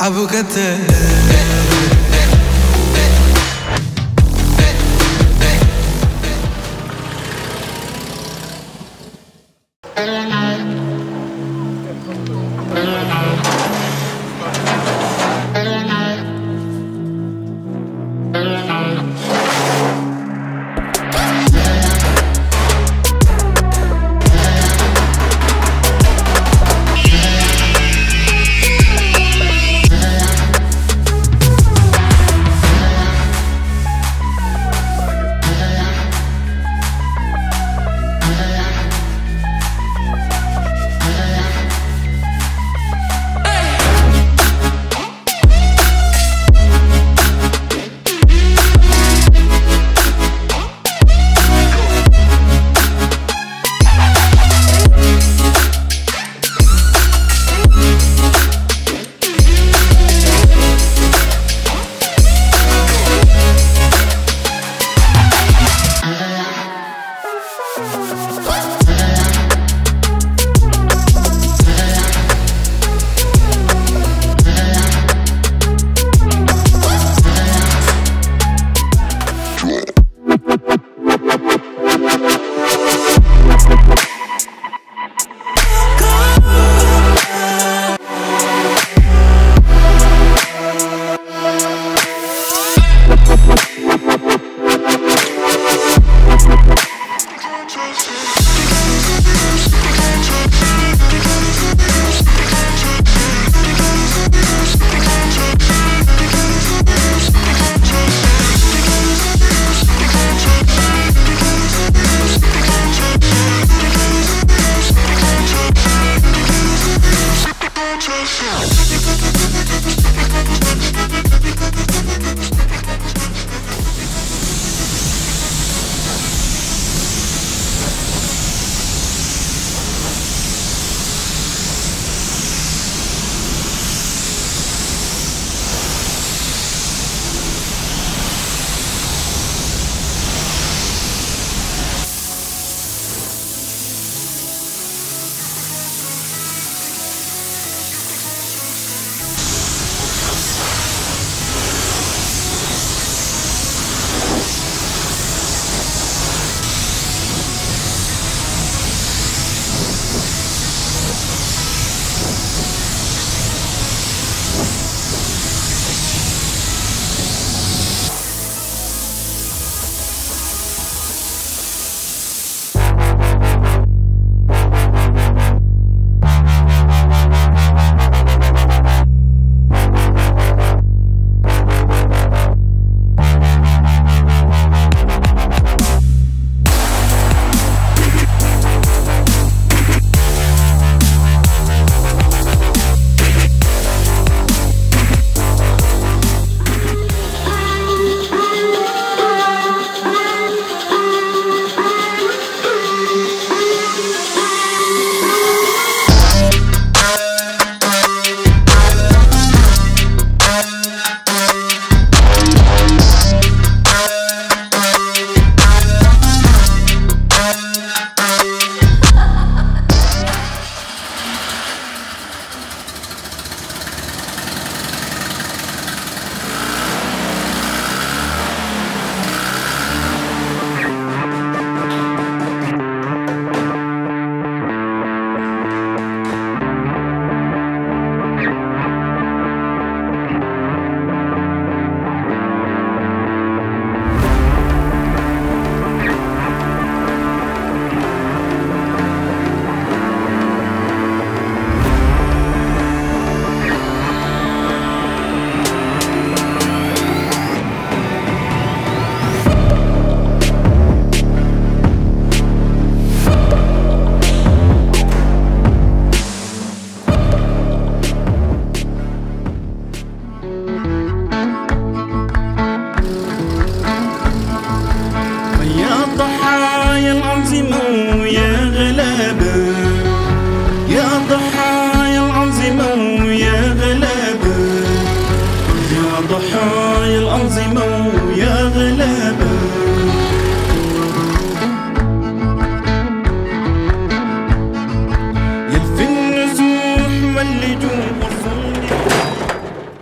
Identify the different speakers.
Speaker 1: Abu